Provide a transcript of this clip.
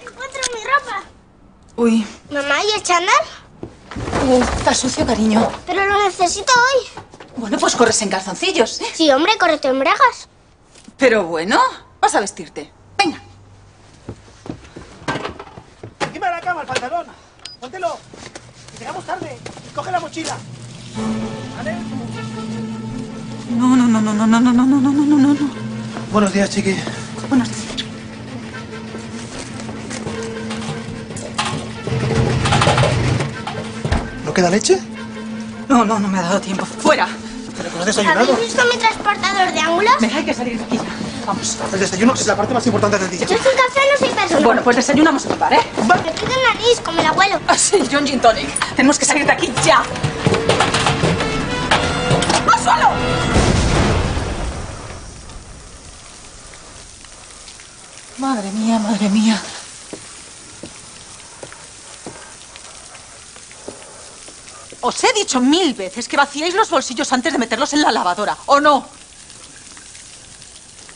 encuentro mi ropa. Uy, Mamá, ¿y el chándal? uh, está sucio, cariño. Pero lo necesito hoy. Bueno, pues corres en calzoncillos, ¿eh? Sí, hombre, correcto en bragas. Pero bueno, vas a vestirte. Venga. Encima de la cama, el pantalón. Póntelo. Que llegamos tarde. Coge la mochila. ¿Vale? No, no, no, no, no, no, no, no, no, no, no, no, no. Buenos días, chiqui. Buenos días. Queda leche? No, no, no me ha dado tiempo. ¡Fuera! ¿Pero que no has desayunado? ¿Habéis visto mi transportador de ángulos? Venga, hay que salir de aquí ya. Vamos. El desayuno es la parte más importante del día. Yo sin café no soy persona. Bueno, pues desayunamos en el bar, ¿eh? Me pido nariz, como el abuelo. Ah, sí, John Gin Tonic. Tenemos que salir de aquí ya. ¡Al suelo! Madre mía, madre mía. Os he dicho mil veces que vaciéis los bolsillos antes de meterlos en la lavadora, ¿o no?